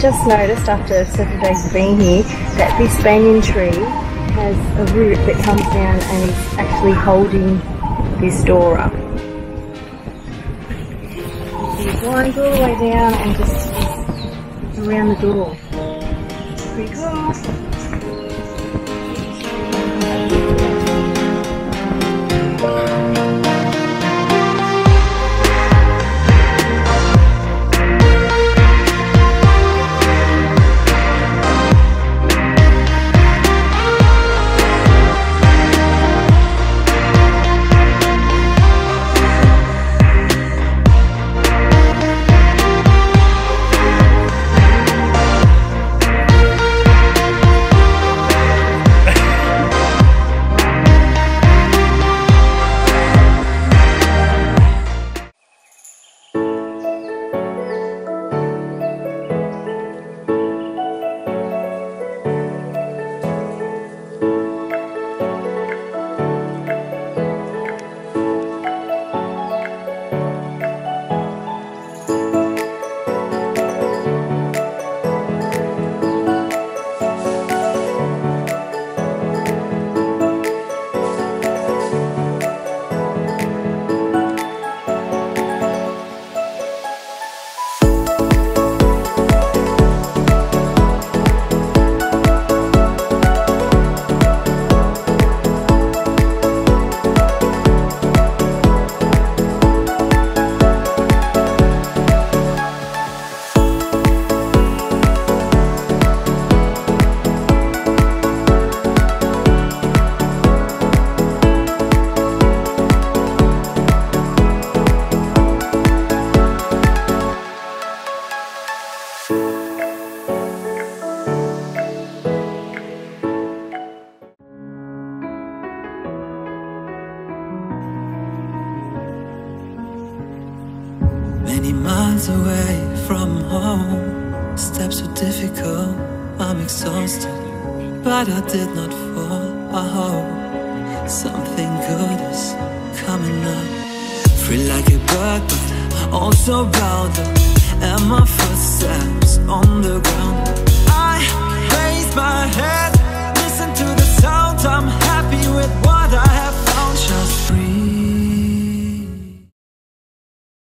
Just noticed after several days being here that this banyan tree has a root that comes down and is actually holding this door up. It winds all the way down and just around the door. Pretty cool. Many months away from home. Steps were difficult, I'm exhausted. But I did not fall, I hope. Something good is coming up. Free like a bird, but also bound up. And my footsteps on the ground. I raise my head, listen to the sound, I'm happy with what.